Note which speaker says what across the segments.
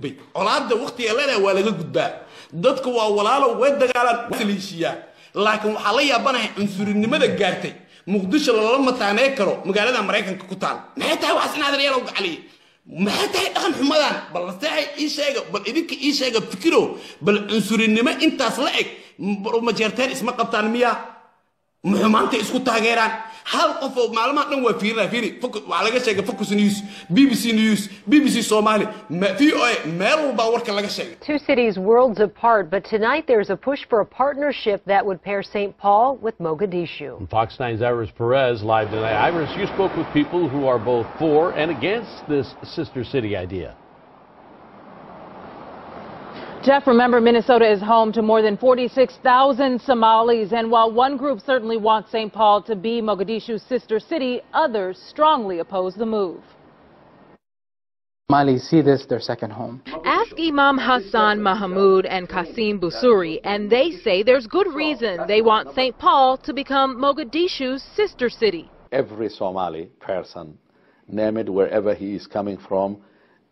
Speaker 1: بي أولاد وقتي ألينا ولا جد دتك وأولا لو ود قال وسليشيا. لكن حاليا بنا انسرني ماذا قالتي مقدش الله ما تعنيكروا مقالنا مريكا كقتال ما هي تعي وحسن هذا يلا وقعلي ما هي تعي أخن حمدان. بل استعي إيش هيك بل إديك إيش هيك بفكره بل انسرني ما أنت أصلك بروم جرتين اسمك قبطان مياه. Miya muxumaanta isku taageeraan hal qof oo maalmaha dhan waa fiirina fiiri waxaa laga sheegay focus news b b c news b b c somali v o a meel walbaa warka laga sheegay
Speaker 2: Two cities worlds apart, but tonight there's a push for a partnership that would pair St. Paul with Mogadishu.
Speaker 3: Fox 9's Iris Perez live tonight. Iris, you spoke with people who are both for and against this sister city idea.
Speaker 4: Jeff, remember Minnesota is home to more than 46,000 Somalis, and while one group certainly wants St. Paul to be Mogadishu's sister city, others strongly oppose the move.
Speaker 5: Somalis see this their second home.
Speaker 4: Ask Imam Hassan Mahmoud and Qasim Busuri, and they say there's good reason they want St. Paul to become Mogadishu's sister city.
Speaker 6: Every Somali person, name it wherever he is coming from,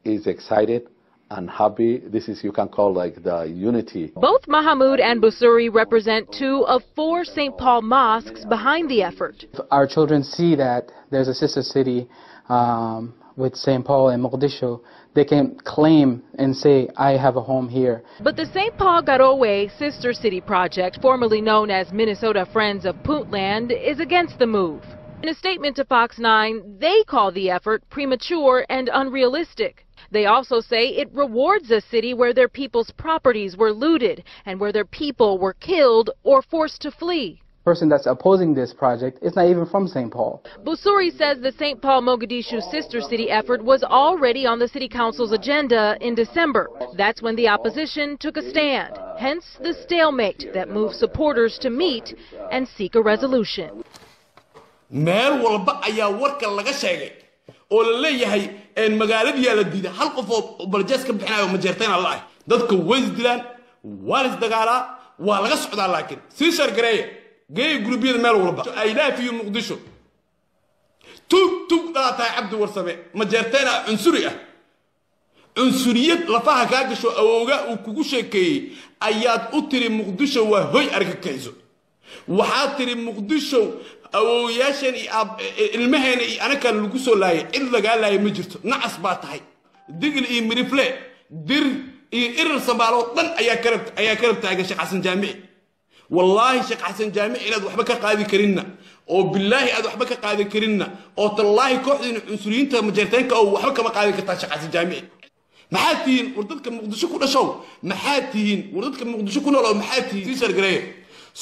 Speaker 6: is excited and happy. This is, you can call like the unity.
Speaker 4: Both Mahmoud and Busuri represent two of four St. Paul mosques behind the effort.
Speaker 5: If our children see that there's a sister city um, with St. Paul and Mogadishu, they can claim and say, I have a home here.
Speaker 4: But the St. Paul Garowe Sister City Project, formerly known as Minnesota Friends of Puntland, is against the move. In a statement to Fox 9, they call the effort premature and unrealistic. They also say it rewards a city where their people's properties were looted and where their people were killed or forced to flee.
Speaker 5: person that's opposing this project is not even from St. Paul.
Speaker 4: Busuri says the St. Paul Mogadishu Sister City effort was already on the City Council's agenda in December. That's when the opposition took a stand, hence the stalemate that moved supporters to meet and seek a resolution.
Speaker 1: Magaaladiyaa la diiday. Hal qof oo baljees ka bixinayo majeertayna la ah dadka way isdilaan waa la isdagaalaa waa laga socdaa laakiin. Sii shargareeya geeya gurubyada meel walba. You muqdisho. Tug tug dhaa tahay cabdi warsame. Majeertayna cunsuri ah. Cunsuriyad lafaha kaa gasho awowga uu kugu sheekeeyey ayaad u tiri muqdisho waa hoy argagixisho waxaad tiri muqdisho أو ياشن المهنة أنا كان لقصو لاي. إلا قال لاي مجرت نعس باتهاي دقل إي مريفلي. در إي إر سبالو طن أيا كربت أيا كربت تاقي شيخ حسن جامعي. والله شيخ حسن جامعي إلا ذو حبك قاذي كرنا أو بالله أذو حبك قاذي كرنا أو تالله كوحدين عنصريين مجرتين أو حبك ما قاذي كتا شيخ حسن جامع محاتين وردتك مقدشو كنا شو؟ محاتين وردتك مقدشو كنا لو محاتين. تيسر قريب.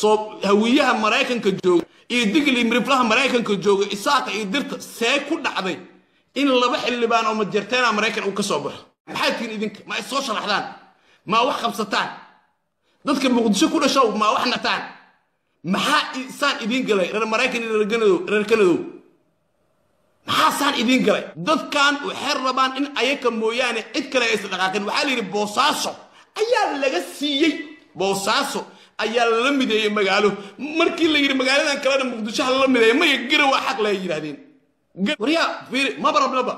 Speaker 1: Soo hawiyaha maraykanka jooga iyo digli miriflaha maraykanka jooga isaaqa iyo dirta see ku dhacday in laba xildhibaan oo majeerteena maraykan uu ka soo baxo. Maxaad tihiin idinka? Ma is soo sharaxdaan? Ma wax qabsataan? Dadka muqdisho ku dhashow ma wax nataan? Maxaa saan idiin galay? Reer maraykan iyo reer kanadow maxaa saan idiin galay? Dadkan waxay rabaan in ayaga mooyaane cid kale aysan dhaqaaqin. Waxaa la yidhi boosaaso. Ayaa laga siiyey. Boosaaso ayaa lala mideeyey magaalo markii la yidhi magaaladan kalena muqdisho ha lala mideeya maya gara waa xaq lay yidhahdeen waryaa fiiri maba rabnaba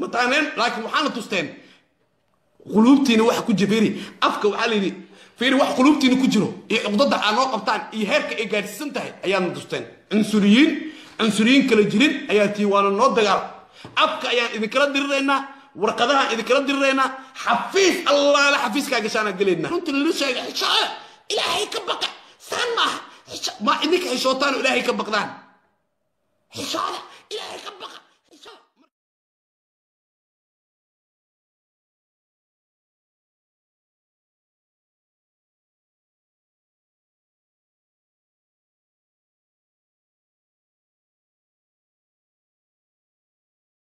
Speaker 1: ma taaneen laakiin waxaana tusteen quluubtiina waxa ku jira afka waxaa la yidhi fiiri wax quluubtiina ku jiro iyo cuqdada aa noo qabtaan iyo heerka ay gaadhsiisan tahay ayaana tusteen cunsuriyiin cunsuriyiin kala jirin ayaa tii waana noo dagaal afka ayaan idinkala diriraynaa warqadahaan idinkala diriraynaa xafiis allaale xafiiskaa gashaanaan gelaynaa runtii lala sheegay saan maaha ma idinka xishootaan oo ilaahay ka baqdaan xishooda ilaahay ka baqa